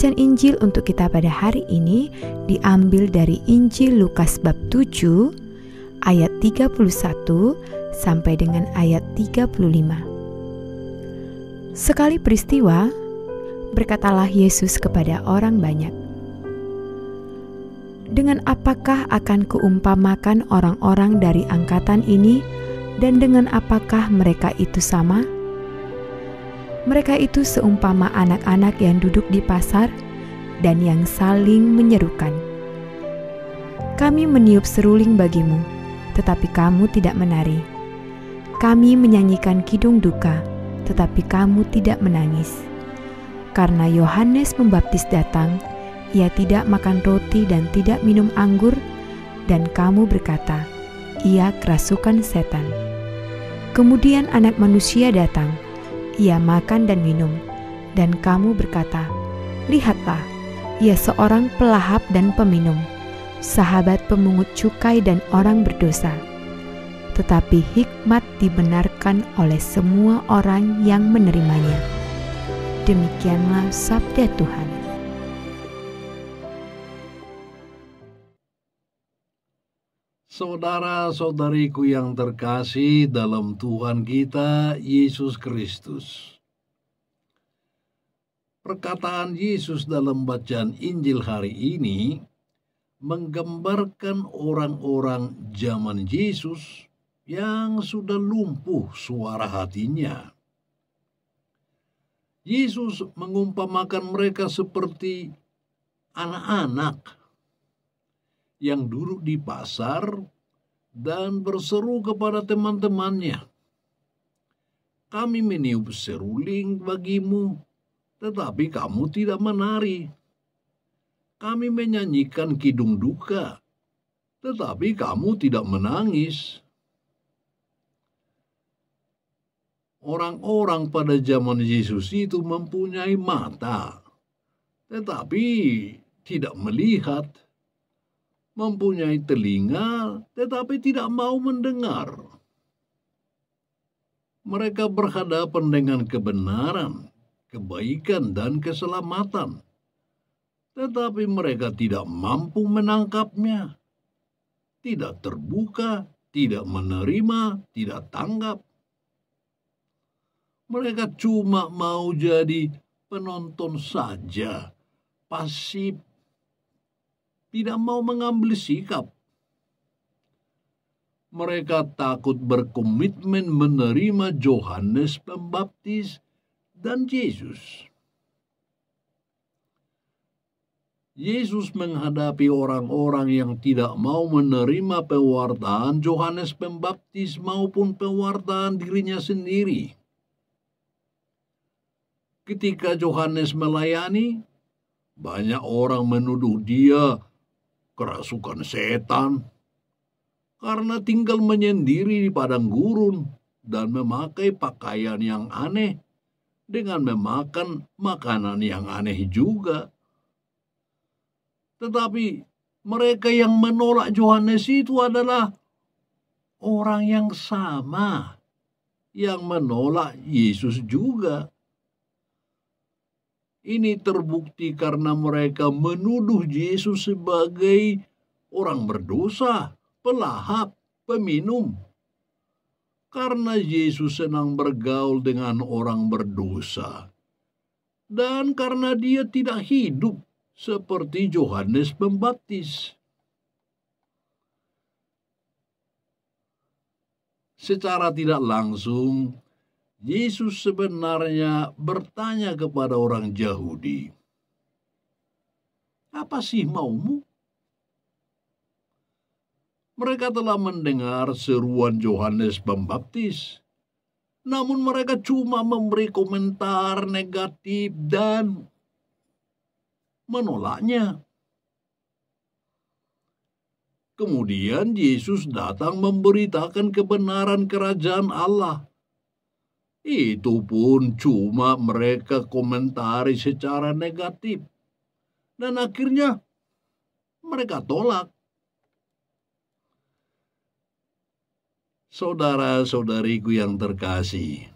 Bacaan Injil untuk kita pada hari ini diambil dari Injil Lukas bab 7 ayat 31 sampai dengan ayat 35. Sekali peristiwa, berkatalah Yesus kepada orang banyak, dengan apakah akan keumpamakan orang-orang dari angkatan ini, dan dengan apakah mereka itu sama? Mereka itu seumpama anak-anak yang duduk di pasar dan yang saling menyerukan. Kami meniup seruling bagimu, tetapi kamu tidak menari. Kami menyanyikan kidung duka, tetapi kamu tidak menangis. Karena Yohanes Pembaptis datang, ia tidak makan roti dan tidak minum anggur, dan kamu berkata, "Ia kerasukan setan." Kemudian Anak Manusia datang, ia makan dan minum, dan kamu berkata, "Lihatlah, ia seorang pelahap dan peminum, sahabat pemungut cukai dan orang berdosa." Tetapi hikmat dibenarkan oleh semua orang yang menerimanya. Demikianlah sabda Tuhan. Saudara-saudariku yang terkasih dalam Tuhan kita Yesus Kristus. Perkataan Yesus dalam bacaan Injil hari ini menggambarkan orang-orang zaman Yesus yang sudah lumpuh suara hatinya. Yesus mengumpamakan mereka seperti anak-anak yang duduk di pasar dan berseru kepada teman-temannya. Kami meniup seruling bagimu, tetapi kamu tidak menari. Kami menyanyikan kidung duka, tetapi kamu tidak menangis. Orang-orang pada zaman Yesus itu mempunyai mata, tetapi tidak melihat mempunyai telinga tetapi tidak mau mendengar. Mereka berhadapan dengan kebenaran, kebaikan, dan keselamatan, tetapi mereka tidak mampu menangkapnya, tidak terbuka, tidak menerima, tidak tanggap. Mereka cuma mau jadi penonton saja, pasif tidak mau mengambil sikap. Mereka takut berkomitmen menerima Yohanes Pembaptis dan Yesus. Yesus menghadapi orang-orang yang tidak mau menerima pewartaan Yohanes Pembaptis maupun pewartaan dirinya sendiri. Ketika Yohanes melayani, banyak orang menuduh dia kerasukan setan karena tinggal menyendiri di padang gurun dan memakai pakaian yang aneh dengan memakan makanan yang aneh juga. Tetapi mereka yang menolak Yohanes itu adalah orang yang sama yang menolak Yesus juga. Ini terbukti karena mereka menuduh Yesus sebagai orang berdosa, pelahap, peminum. Karena Yesus senang bergaul dengan orang berdosa. Dan karena dia tidak hidup seperti Yohanes Pembaptis. Secara tidak langsung, Yesus sebenarnya bertanya kepada orang Yahudi, "Apa sih maumu?" Mereka telah mendengar seruan Yohanes Pembaptis, namun mereka cuma memberi komentar negatif dan menolaknya. Kemudian Yesus datang memberitakan kebenaran kerajaan Allah itu pun cuma mereka komentari secara negatif. Dan akhirnya mereka tolak. Saudara-saudariku yang terkasih,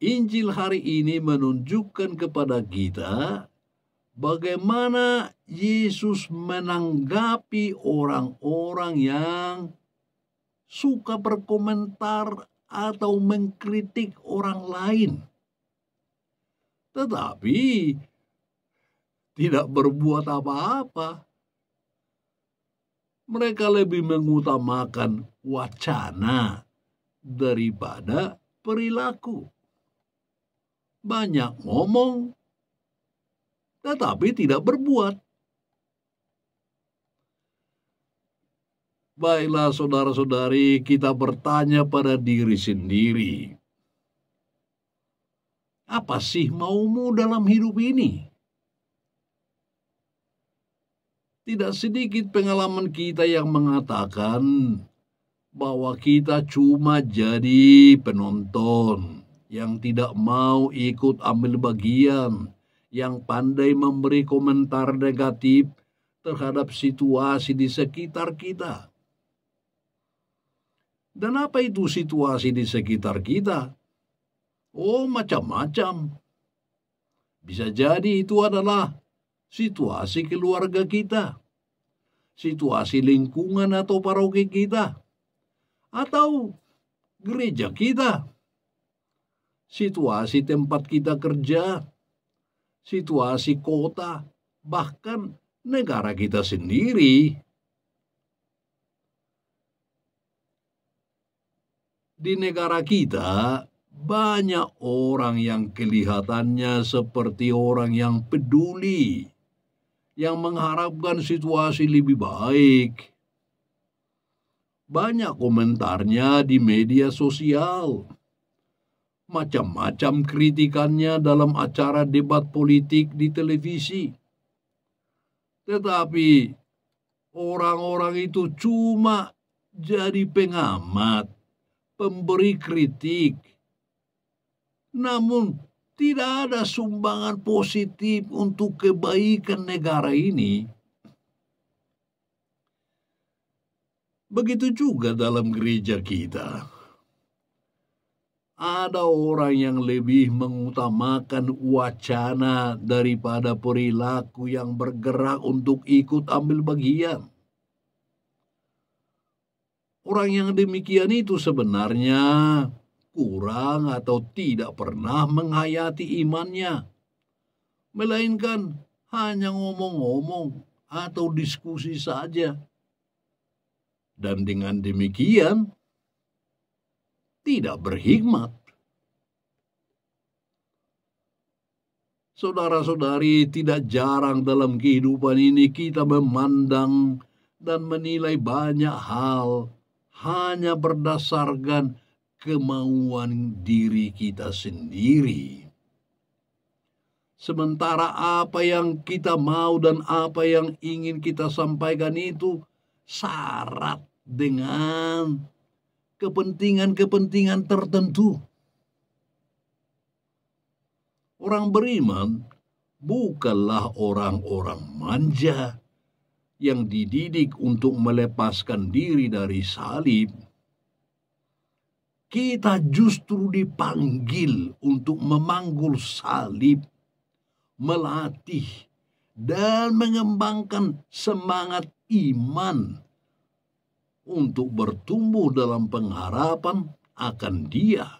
Injil hari ini menunjukkan kepada kita bagaimana Yesus menanggapi orang-orang yang suka berkomentar atau mengkritik orang lain. Tetapi tidak berbuat apa-apa. Mereka lebih mengutamakan wacana daripada perilaku banyak ngomong, tetapi tidak berbuat. Baiklah saudara-saudari, kita bertanya pada diri sendiri. Apa sih maumu dalam hidup ini? Tidak sedikit pengalaman kita yang mengatakan bahwa kita cuma jadi penonton yang tidak mau ikut ambil bagian, yang pandai memberi komentar negatif terhadap situasi di sekitar kita. Dan apa itu situasi di sekitar kita? Oh, macam-macam. Bisa jadi itu adalah situasi keluarga kita, situasi lingkungan atau paroki kita, atau gereja kita situasi tempat kita kerja, situasi kota, bahkan negara kita sendiri. Di negara kita, banyak orang yang kelihatannya seperti orang yang peduli, yang mengharapkan situasi lebih baik. Banyak komentarnya di media sosial macam-macam kritikannya dalam acara debat politik di televisi. Tetapi orang-orang itu cuma jadi pengamat, pemberi kritik. Namun tidak ada sumbangan positif untuk kebaikan negara ini. Begitu juga dalam gereja kita ada orang yang lebih mengutamakan wacana daripada perilaku yang bergerak untuk ikut ambil bagian. Orang yang demikian itu sebenarnya kurang atau tidak pernah menghayati imannya, melainkan hanya ngomong-ngomong atau diskusi saja. Dan dengan demikian, tidak berhikmat. Saudara-saudari, tidak jarang dalam kehidupan ini kita memandang dan menilai banyak hal hanya berdasarkan kemauan diri kita sendiri. Sementara apa yang kita mau dan apa yang ingin kita sampaikan itu syarat dengan kepentingan-kepentingan tertentu. Orang beriman bukanlah orang-orang manja yang dididik untuk melepaskan diri dari salib. Kita justru dipanggil untuk memanggul salib, melatih, dan mengembangkan semangat iman untuk bertumbuh dalam pengharapan akan Dia,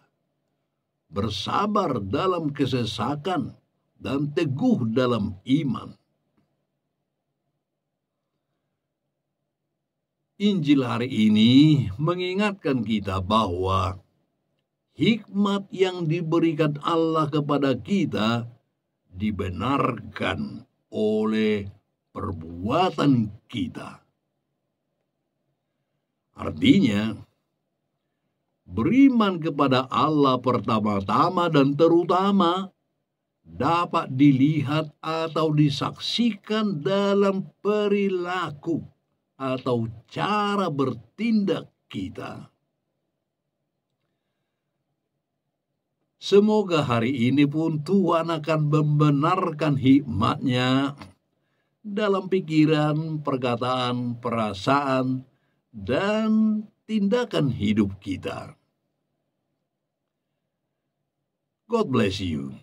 bersabar dalam kesesakan, dan teguh dalam iman. Injil hari ini mengingatkan kita bahwa hikmat yang diberikan Allah kepada kita dibenarkan oleh perbuatan kita. Artinya, beriman kepada Allah pertama-tama dan terutama dapat dilihat atau disaksikan dalam perilaku atau cara bertindak kita. Semoga hari ini pun Tuhan akan membenarkan hikmatnya dalam pikiran, perkataan, perasaan, dan tindakan hidup kita. God bless you.